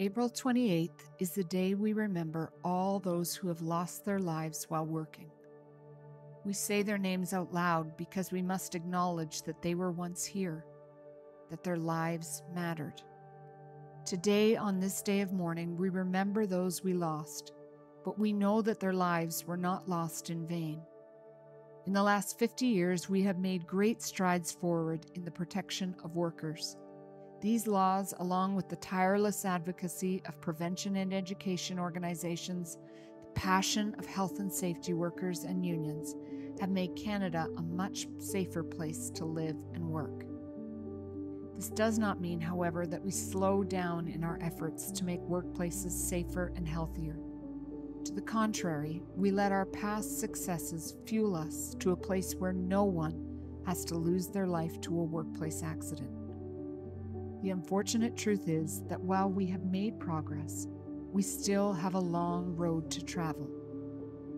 April 28th is the day we remember all those who have lost their lives while working. We say their names out loud because we must acknowledge that they were once here, that their lives mattered. Today, on this day of mourning, we remember those we lost, but we know that their lives were not lost in vain. In the last 50 years, we have made great strides forward in the protection of workers. These laws, along with the tireless advocacy of prevention and education organizations, the passion of health and safety workers and unions, have made Canada a much safer place to live and work. This does not mean, however, that we slow down in our efforts to make workplaces safer and healthier. To the contrary, we let our past successes fuel us to a place where no one has to lose their life to a workplace accident. The unfortunate truth is that while we have made progress, we still have a long road to travel.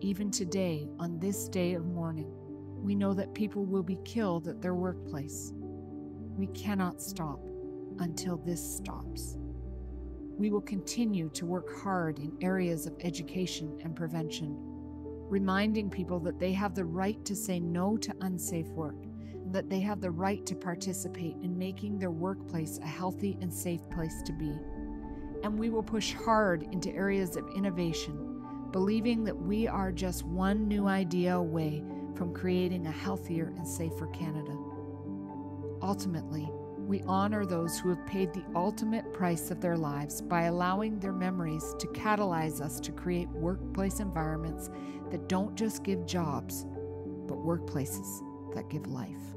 Even today, on this day of mourning, we know that people will be killed at their workplace. We cannot stop until this stops. We will continue to work hard in areas of education and prevention, reminding people that they have the right to say no to unsafe work that they have the right to participate in making their workplace a healthy and safe place to be. And we will push hard into areas of innovation, believing that we are just one new idea away from creating a healthier and safer Canada. Ultimately, we honor those who have paid the ultimate price of their lives by allowing their memories to catalyze us to create workplace environments that don't just give jobs, but workplaces that give life.